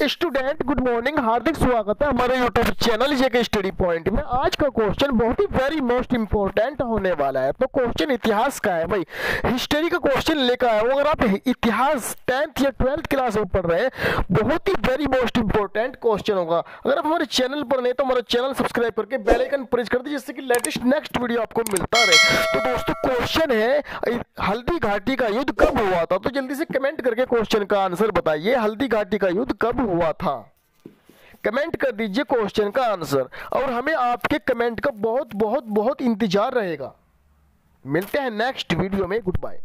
Student good morning हार्दिक स्वागत है हमारे यूट्यूब चैनल जे के स्टडी पॉइंट में। आज का क्वेश्चन बहुत ही वेरी मोस्ट इंपॉर्टेंट होने वाला है। तो क्वेश्चन इतिहास का है भाई। हिस्ट्री का क्वेश्चन लेकर आया हूँ। अगर आप इतिहास टेंथ या ट्वेल्थ क्लास में पढ़ रहे हैं, बहुत ही वेरी मोस्ट इंपॉर्टेंट क्वेश्चन होगा। अगर आप हमारे चैनल पर नहीं तो हमारा चैनल सब्सक्राइब करके बेल आइकन प्रेस कर दीजिए, जिससे कि लेटेस्ट नेक्स्ट वीडियो आपको मिलता रहे। तो दोस्तों क्वेश्चन है हल्दी घाटी का युद्ध कब हुआ था? तो जल्दी से कमेंट करके क्वेश्चन का आंसर बताइए। हल्दी घाटी का युद्ध कब हुआ था? कमेंट कर दीजिए क्वेश्चन का आंसर और हमें आपके कमेंट का बहुत बहुत बहुत इंतज़ार रहेगा। मिलते हैं नेक्स्ट वीडियो में। Good bye